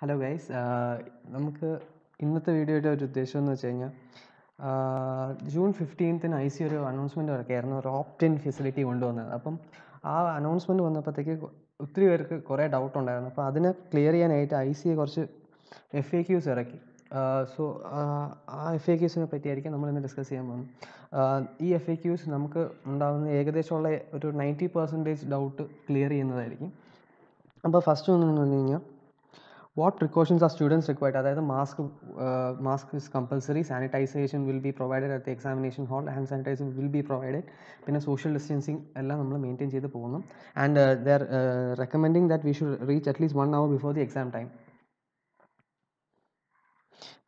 Hello guys നമുക്ക് ഇന്നത്തെ വീഡിയോയുടെ ഒരു ഉദ്ദേശം എന്ന് വെച്ച് കഴിഞ്ഞാൽ ജൂൺ ഫിഫ്റ്റീൻത്തിന് ഐ സി ഒരു അനൗൺസ്മെന്റ് ഇറക്കിയായിരുന്നു ഒരു ഓപ്റ്റിൻ ഫെസിലിറ്റി കൊണ്ടുവന്നത്. അപ്പം ആ അനൗൺസ്മെന്റ് വന്നപ്പോഴത്തേക്ക് ഒത്തിരി പേർക്ക് കുറേ ഡൗട്ട് ഉണ്ടായിരുന്നു. അപ്പോൾ അതിനെ ക്ലിയർ ചെയ്യാനായിട്ട് ഐ സി കുറച്ച് എഫ് എ ക്യൂസ് ഇറക്കി. സോ ആ എഫ് എ ക്യൂസിനെ പറ്റിയായിരിക്കും നമ്മൾ ഇന്ന് ഡിസ്കസ് ചെയ്യാൻ പോകുന്നത്. ഈ എഫ് എ ക്യൂസ് നമുക്ക് ഉണ്ടാകുന്ന ഏകദേശമുള്ള ഒരു നയന്റി പെർസെന്റേജ് ഡൗട്ട് ക്ലിയർ ചെയ്യുന്നതായിരിക്കും. അപ്പോൾ ഫസ്റ്റ് ഒന്ന് പറഞ്ഞു കഴിഞ്ഞാൽ What precautions are students required? Are the mask, uh, mask is compulsory, sanitization will be provided at the examination hall, hand sanitizing will be provided. പിന്നെ സോഷ്യൽ ഡിസ്റ്റൻസിങ് എല്ലാം നമ്മൾ maintain and uh, they are uh, recommending that we should reach at least one hour before the exam time.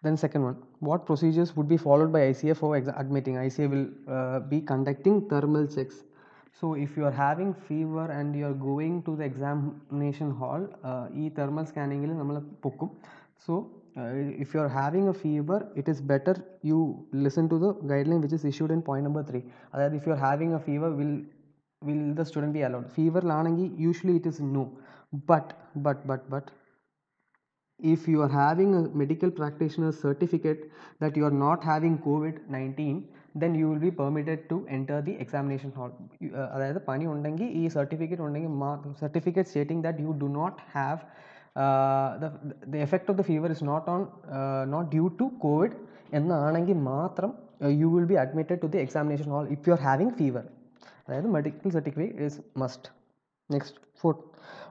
then second one what procedures would be followed by ICAI for admitting ICAI will uh, be conducting thermal checks so if you are having fever and you are going to the examination hall, uh, ഈ thermal സ്കാനിങ്ങിൽ നമ്മൾ പൊക്കും. So uh, if you are having a fever it is better you listen to the guideline which is issued in point number 3 That if you are having a fever will will the student be allowed? Fever ലാണെങ്കിൽ usually it is no. But but but but if you are having a medical practitioner certificate that you are not having covid 19 then you will be permitted to enter the examination hall. That is, pani undengi, e certificate undengi, certificate stating that you do not have uh, the the effect of the fever is not on uh, not due to COVID. Enna anengi matram you will be admitted to the examination hall if you are having fever. That is, medical certificate is must. Next. fourth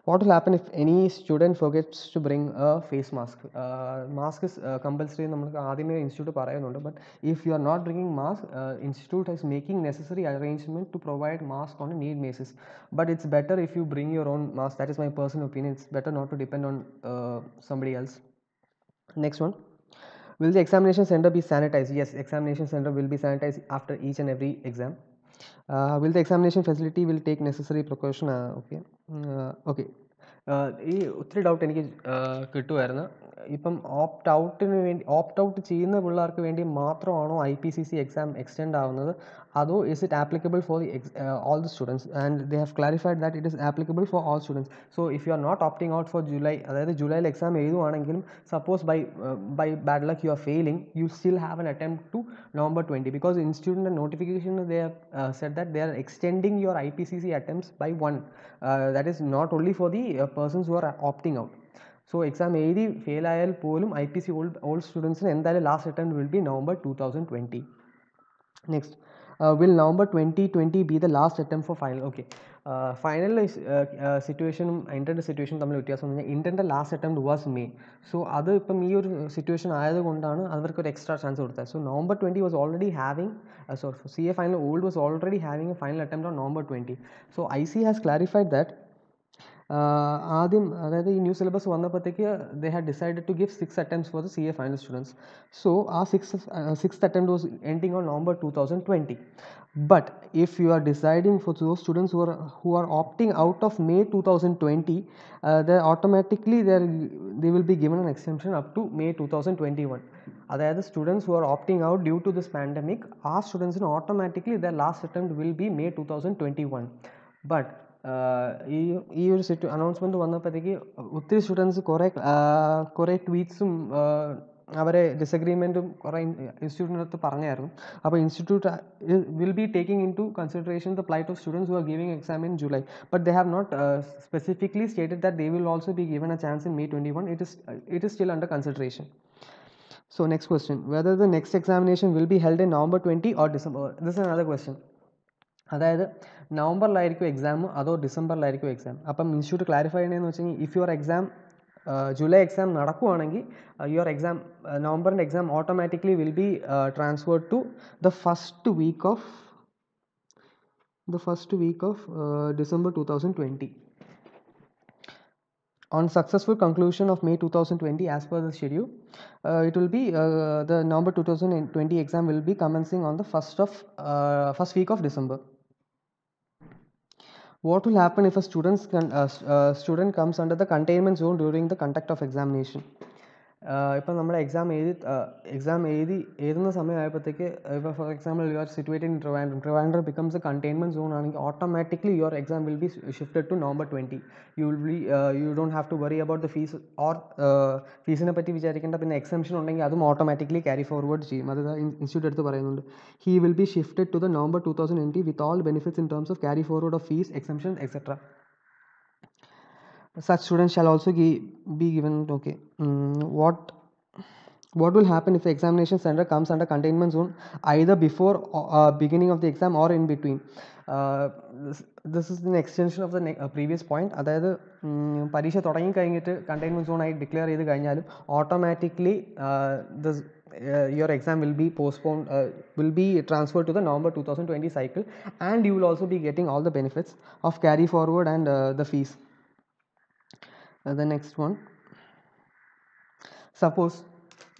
what will happen if any student forgets to bring a face mask uh, mask is uh, compulsory നമുക്ക് ആദ്യമേ institute പറയുന്നുണ്ട് but if you are not bringing mask institute is making necessary arrangement to provide mask on need basis but it's better if you bring your own mask that is my personal opinion it's better not to depend on somebody else next one will the examination center be sanitized yes examination center will be sanitized after each and every exam uh, will the examination facility will take necessary precaution? Uh, okay. Uh, okay. uh, ഈ ഒത്തിരി doubt എനിക്ക് uh, കിട്ടുമായിരുന്നു ഇപ്പം opt ഔട്ടിന് വേണ്ടി opt out ചെയ്യുന്ന പിള്ളേർക്ക് വേണ്ടി മാത്രമാണോ I P C C exam extend ആവുന്നത് അതോ is it applicable for the all the students and they have clarified that it is applicable for all students so if you are not opting out for July അതായത് ജൂലൈയിൽ exam എഴുതുവാണെങ്കിലും suppose by by bad luck you are failing you still have an attempt to November twenty because ഇൻസ്റ്റിറ്റ്യൂട്ടിൻ്റെ notification they set that they are extending your I P C C attempts by one that is not only for the persons who are opting out. So exam AD fail IL polum IPCC old, old students and the last attempt will be November 2020. Next. Uh, will November 2020 be the last attempt for final? Okay. Uh, final uh, uh, situation, intent situation, intent the last attempt was May. So, other that is situation i either going down, other could extra chance. So, November 20 was already having, uh, sorry, CA final old was already having a final attempt on November 20. So, ICAI has clarified that ആദ്യം അതായത് ഈ new syllabus വന്നപ്പോഴത്തേക്ക് they had decided to give six attempts for the C A final students so ആ six six attempt was ending on November two thousand twenty but if you R deciding for those students who R who are opting out of may two thousand twenty the automatically there they will be given N extension up to may two thousand twenty one അതായത് students who are opting out due to this pandemic ആ സ്റ്റുഡൻസിന് automatically the last attempt will be May two thousand twenty one but ഈ ഈ ഒരു situ announcement വന്നപ്പോഴത്തേക്ക് ഒത്തിരി students കുറേ കുറേ ട്വീറ്റ്സും അവരെ ഡിസഗ്രിമെൻറ്റും കുറേ ഇൻസ്റ്റിറ്റ്യൂട്ടിൻ്റെ അടുത്ത് പറഞ്ഞായിരുന്നു അപ്പോൾ institute will be taking into consideration the plight of students who are giving exam in July but they have not specifically stated that they will also be given a chance in May twenty one it is it is still under consideration So next question, whether the next examination will be held in November 20 or December? This is another question. അതായത് നവംബറിലായിരിക്കും exam അതോ ഡിസംബറിലായിരിക്കും exam അപ്പം institute clarify ചെയ്യണമെന്ന് വെച്ച് കഴിഞ്ഞാൽ if your exam July exam നടക്കുവാണെങ്കിൽ your exam നവംബറിൻ്റെ exam automatically will be transferred to the first week of the first week of December two thousand twenty on successful conclusion of May 2020 as per the schedule, uh, it will be uh, the November 2020 exam will be commencing on the first of uh, first week of December. What will happen if a student's con- uh, uh, student comes under the containment zone during the conduct of examination? ഇപ്പം നമ്മൾ exam എഴുതി exam എഴുതി എഴുതുന്ന സമയമായപ്പോഴത്തേക്ക് ഇപ്പോൾ for example you are situated in Trivandrum Trivandrum becomes a containment zone ആണെങ്കിൽ automatically your exam will be shifted to November twenty you will be you don't have to worry about the fees or ഫീസിനെ പറ്റി വിചാരിക്കേണ്ട. പിന്നെ exemption ഉണ്ടെങ്കിൽ അതും automatically carry forward ചെയ്യും. അത് institute എടുത്ത് പറയുന്നുണ്ട്. He will be shifted to the November two thousand twenty with all benefits in terms of carry forward of fees exemption etcetera such students shall also gi- be given okay mm, what what will happen if the examination center comes under containment zone either before or, uh, beginning of the exam or in between uh, this, this is an extension of the ne- uh, previous point അതായത് ഉം, പരീക്ഷ തുടങ്ങി കഴിഞ്ഞിട്ട് containment zone ആയി declare ചെയ്ത് കഴിഞ്ഞാലും automatically this your exam will be postponed uh, will be transferred to the november 2020 cycle and you will also be getting all the benefits of carry forward and uh, the fees Uh, the next one. Suppose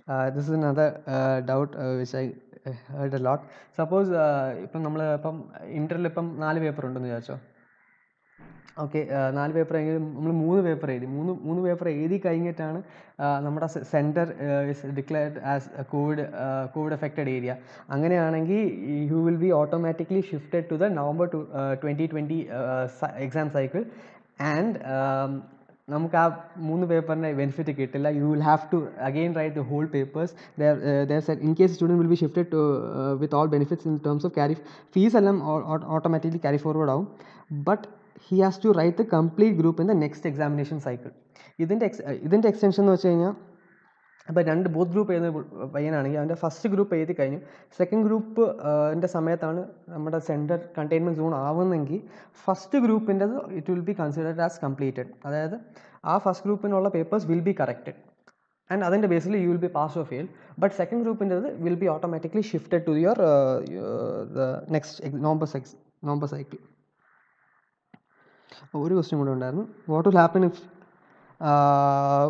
uh, this is another uh, doubt uh, which i uh, heard a lot. Suppose uh, ഇപ്പം നമ്മൾ ഇപ്പം ഇന്ററിൽ ഇപ്പം നാല് paper ഉണ്ടെന്ന് വിചാരിച്ചോ. Okay നാല് paper എങ്കിലും നമ്മൾ മൂന്ന് പേപ്പർ എഴുതി. മൂന്ന് മൂന്ന് പേപ്പർ എഴുതി കഴിഞ്ഞിട്ടാണ് നമ്മുടെ centre is declared as Covid Covid affected area അങ്ങനെയാണെങ്കിൽ you will be automatically shifted to the November two twenty twenty exam cycle and നമുക്ക് ആ മൂന്ന് പേപ്പറിൻ്റെ ബെനിഫിറ്റ് കിട്ടില്ല you will have to again write the whole papers in case student will be shifted to with all benefits in terms of carry fees എല്ലാം automatically carry forward ആവും but he has to right the complete group in the next examination cycle ഇതിൻ്റെ X ഇതിൻ്റെ extension എന്ന് വെച്ച് കഴിഞ്ഞാൽ അപ്പോൾ രണ്ട് both group എഴുതുന്ന പയ്യനാണെങ്കിൽ അവന്റെ ഫസ്റ്റ് ഗ്രൂപ്പ് എഴുതി കഴിഞ്ഞു. സെക്കൻഡ് ഗ്രൂപ്പ് എന്റെ സമയത്താണ് നമ്മുടെ സെന്റർ കണ്ടെയ്ൻമെന്റ് സോൺ ആവുന്നെങ്കിൽ first ഗ്രൂപ്പിന്റെത് it will be considered as completed അതായത് ആ first ഗ്രൂപ്പിനുള്ള papers will be corrected and അതിന്റെ ബേസിൽ you will be pass or fail but second ഗ്രൂപ്പിന്റെത് will be automatically shifted to your next November sex November cycle ഒരു question കൂടെ ഉണ്ടായിരുന്നു. What will happen if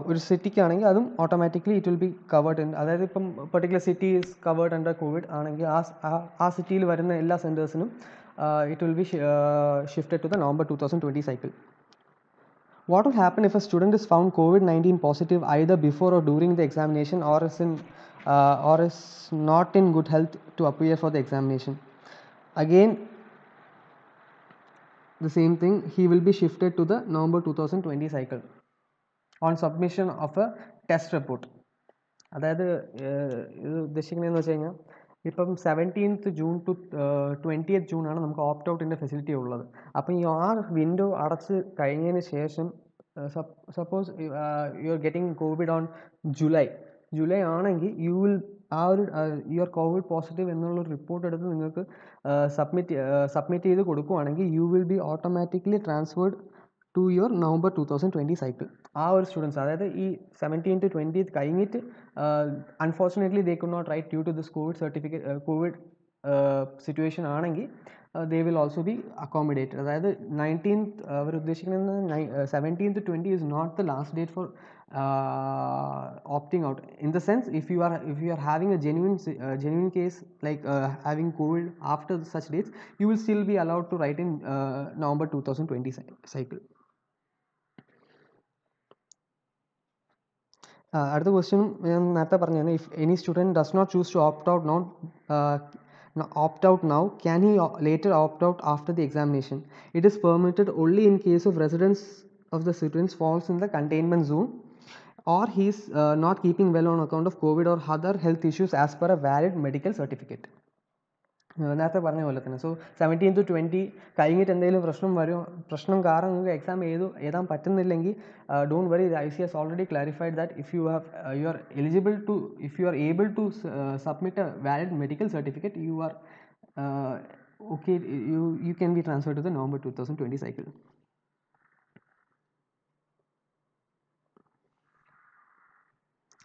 ഒരു സിറ്റിക്കാണെങ്കിൽ അതും automatically it will be covered in അതായത് ഇപ്പം particular city is covered under Covid ആണെങ്കിൽ ആ സ്- ആ- ആ സിറ്റിയിൽ വരുന്ന എല്ലാ സെൻറ്റേഴ്സിനും it will be shifted to the November two thousand twenty cycle What will happen if a student is found COVID 19 positive either before or during the examination or is, in, uh, or is not in good health to appear for the examination? Again, the same thing, he will be shifted to the November 2020 cycle on submission of a test report അതായത് ഇത് ഉദ്ദേശിക്കുന്നതെന്ന് വെച്ച് കഴിഞ്ഞാൽ ഇപ്പം seventeenth June to twentieth ആണ് നമുക്ക് opt ഔട്ടിന്റെ facility ഉള്ളത്. അപ്പം ഈ ആ വിൻഡോ അടച്ച് കഴിഞ്ഞതിന് ശേഷം suppose you are getting Covid on July July ആണെങ്കിൽ യു വിൽ ആ ഒരു യു ആർ കോവിഡ് പോസിറ്റീവ് എന്നുള്ള റിപ്പോർട്ട് എടുത്ത് നിങ്ങൾക്ക് സബ്മിറ്റ് സബ്മിറ്റ് ചെയ്ത് കൊടുക്കുവാണെങ്കിൽ you will be automatically transferred to your November two thousand twenty cycle ആ ഒരു സ്റ്റുഡൻസ് അതായത് ഈ സെവൻറ്റീൻ ടു ട്വൻറ്റി കഴിഞ്ഞിട്ട് unfortunately they could not write due to this Covid certificate Covid situation ആണെങ്കിൽ they will also be accommodated അതായത് nineteenth അവർ ഉദ്ദേശിക്കുന്നത് seventeenth twenty is not the last date four opting out in the sense if you are if you are having a genuine si- uh, genuine case like uh, having covid after such dates you will still be allowed to write in uh, november അടുത്ത ക്വസ്റ്റ്യനും ഞാൻ നേരത്തെ പറഞ്ഞാണ് if any student does not choose to opt out now opt out now can he later opt out after the examination it is permitted only in case of residence of the students falls in the containment zone or he is uh, not keeping well on account of covid or other health issues as per a valid medical certificate ഏഹ് നേരത്തെ പറഞ്ഞ പോലെ തന്നെ. So seventeen to twenty കഴിഞ്ഞിട്ട് എന്തെങ്കിലും പ്രശ്നം വരും പ്രശ്നം കാരണം നിങ്ങൾക്ക് എക്സാം എഴുതു എഴുതാൻ പറ്റുന്നില്ലെങ്കിൽ don't worry I C S already clarified that if you have you are eligible to if you are able to submit a valid medical certificate you are okay you you can be transfer to the November two thousand twenty cycle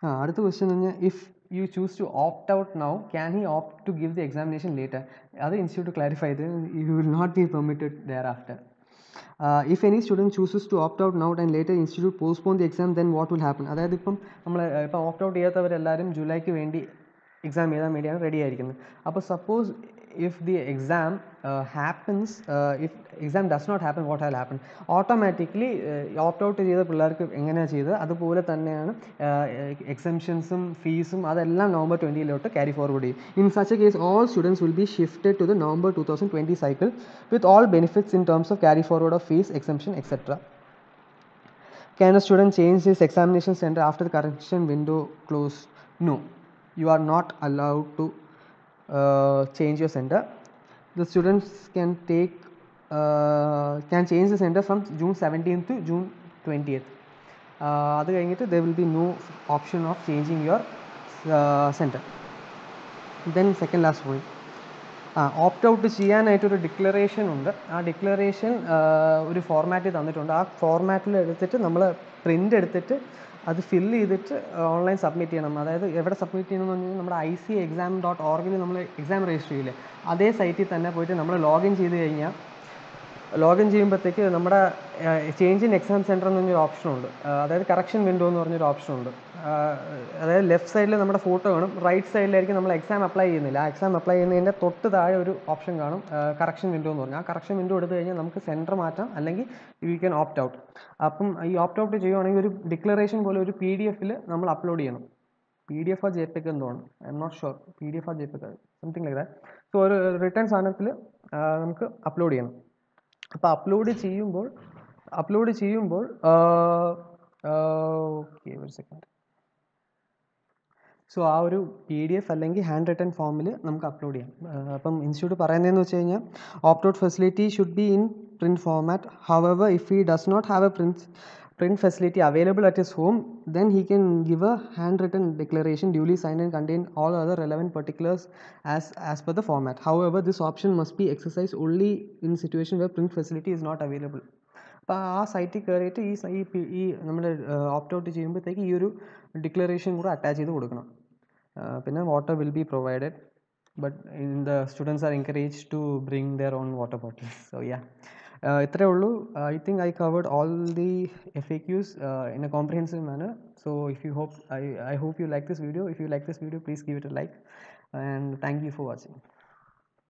ആ അടുത്ത question എന്ന് പറഞ്ഞാൽ if you choose to opt out now can he opt to give the examination later അത് institute clarify ചെയ്ത് you will not be permitted there after if any student chooses to opt out nought and later institute postpone the exam then what will happen അതായത് ഇപ്പം നമ്മൾ ഇപ്പം opt out ചെയ്യാത്തവരെല്ലാവരും ജൂലൈക്ക് വേണ്ടി exam എഴുതാൻ വേണ്ടിയാണ് റെഡി ആയിരിക്കുന്നത് അപ്പോൾ suppose if the exam happens if exam does not happen what ഹാൽ happen automatically opt out ചെയ്ത പിള്ളേർക്ക് എങ്ങനെയാണ് ചെയ്തത് അതുപോലെ തന്നെയാണ് എക്സംഷൻസും ഫീസും അതെല്ലാം നവംബർ ട്വൻറ്റിയിലോട്ട് ക്യാരി ഫോർവേഡ് ചെയ്യും in such A case all students will be shifted to the November two thousand twenty cycle with all benefits in terms of carry forward of fees exemption etcetera Can a student change his examination center after the correction window close? No, you are not allowed to uh, change your center. The students can take uh, can change the center from June 17th to June 20th. Uh, അത് കഴിഞ്ഞിട്ട് there will be no option of changing your uh, center. Then second last point. ആ opt out ചെയ്യാനായിട്ട് ഒരു declaration ഉണ്ട് ആ declaration ഒരു format തന്നിട്ടുണ്ട് ആ ഫോർമാറ്റിൽ എടുത്തിട്ട് നമ്മൾ പ്രിന്റ് എടുത്തിട്ട് അത് ഫില്ല് ചെയ്തിട്ട് ഓൺലൈൻ സബ്മിറ്റ് ചെയ്യണം. അതായത് എവിടെ സബ്മിറ്റ് ചെയ്യണം എന്ന് പറഞ്ഞാൽ നമ്മുടെ ഐ സി എക്സാം ഡോട്ട് ഓർഗിൽ നമ്മൾ എക്സാം രജിസ്റ്റർ ചെയ്യില്ലേ? അതേ സൈറ്റിൽ തന്നെ പോയിട്ട് നമ്മൾ ലോഗിൻ ചെയ്ത് കഴിഞ്ഞാൽ ലോഗിൻ ചെയ്യുമ്പോഴത്തേക്ക് നമ്മുടെ ചേഞ്ച് ഇൻ എക്സാം സെന്റർ എന്ന് പറഞ്ഞൊരു ഓപ്ഷൻ ഉണ്ട്. അതായത് കറക്ഷൻ വിൻഡോ എന്ന് പറഞ്ഞൊരു ഓപ്ഷൻ ഉണ്ട്. അതായത് ലെഫ്റ്റ് സൈഡിൽ നമ്മുടെ ഫോട്ടോ കാണും റൈറ്റ് സൈഡിലായിരിക്കും നമ്മൾ എക്സാം അപ്ലൈ ചെയ്യുന്നില്ല. ആ എക്സാം അപ്ലൈ ചെയ്യുന്നതിന്റെ തൊട്ട് താഴെ ഒരു ഓപ്ഷൻ കാണും കറക്ഷൻ വിൻഡോ എന്ന് പറഞ്ഞാൽ. ആ കറക്ഷൻ വിൻഡോ എടുത്തു കഴിഞ്ഞാൽ നമുക്ക് സെന്റർ മാറ്റാം അല്ലെങ്കിൽ യു ക്യാൻ ഓപ്റ്റ് ഔട്ട് അപ്പം ഈ ഓപ്റ്റ് ഔട്ട് ചെയ്യുവാണെങ്കിൽ ഒരു ഡിക്ലറേഷൻ പോലെ ഒരു പി ഡി എഫിൽ നമ്മൾ അപ്ലോഡ് ചെയ്യണം. പി ഡി എഫ് ആ ജെ പെക്ക് എന്തോ തോന്നുന്നു I'm not sure P D F ആ JPEG something like that so ഒരു റിട്ടേൺ സാധനത്തിൽ നമുക്ക് അപ്ലോഡ് ചെയ്യണം. അപ്പോൾ അപ്ലോഡ് ചെയ്യുമ്പോൾ അപ്ലോഡ് ചെയ്യുമ്പോൾ ഓക്കെ ഒരു സെക്കൻഡ് സോ ആ ഒരു പി ഡി എഫ് അല്ലെങ്കിൽ ഹാൻഡ് റിട്ടൺ ഫോമിൽ നമുക്ക് അപ്ലോഡ് ചെയ്യാം. അപ്പം ഇൻസ്റ്റിറ്റ്യൂട്ട് പറയുന്നതെന്ന് വെച്ച് കഴിഞ്ഞാൽ opt out facility should be in print format however if he does not have a print print facility available at his home, then he can give a handwritten declaration duly signed and contain all other relevant particulars as, as per the format. However, this option must be exercised only in situation where print facility is not available. അപ്പോൾ ആ സൈറ്റിൽ കയറിയിട്ട് ഈ ഈ opt out നമ്മൾ opt out ചെയ്യുമ്പോഴത്തേക്ക് ഈ ഒരു ഡിക്ലറേഷൻ കൂടെ അറ്റാച്ച് ചെയ്ത് കൊടുക്കണം be പിന്നെ water will be provided but in the students are encourage to bring their own water bottles so yeah ഇത്രയേ ഉള്ളൂ I think I covered all the F A quiz in A comprehensive manor so if U hope I I hope you like this video if you like this video please give it A like and thank you for watching